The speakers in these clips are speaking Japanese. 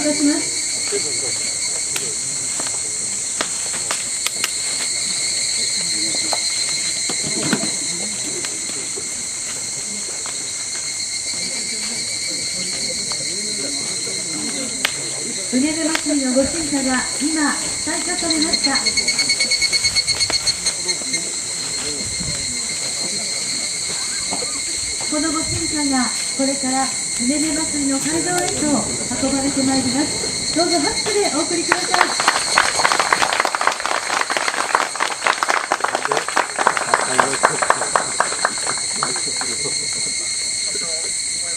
いたします。船出祭りのご審査が今、再開されました。このご審査がこれから船出祭りの会場へと運ばれてまいります。どうぞ拍手でお送りください。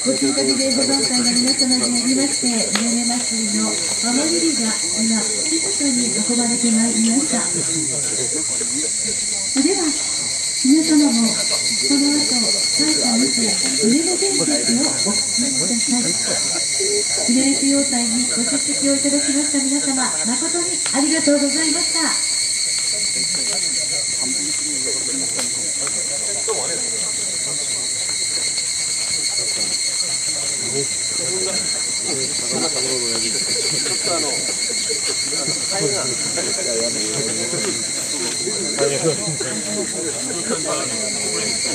ご参加リレー保存会の皆様によりまして、船出祭りの守り火が今、静かに運ばれてまいりました。では、皆様も、最後にて船出伝説をお聞きください。船出供養祭にご出席をいただきました皆様、誠にありがとうございました。や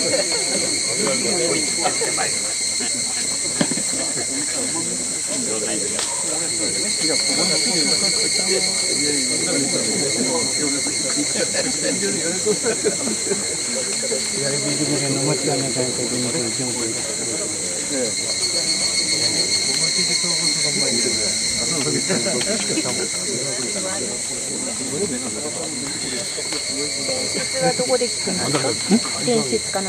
りきりの間違いないと。はどこで聞くんですか